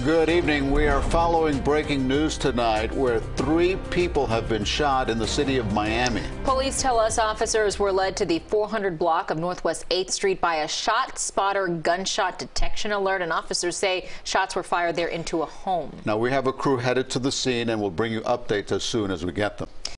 Good evening. We are following breaking news tonight where three people have been shot in the city of Miami. Police tell us officers were led to the 400 block of Northwest 8th Street by a ShotSpotter gunshot detection alert, and officers say shots were fired there into a home. Now, we have a crew headed to the scene and we'll bring you updates as soon as we get them.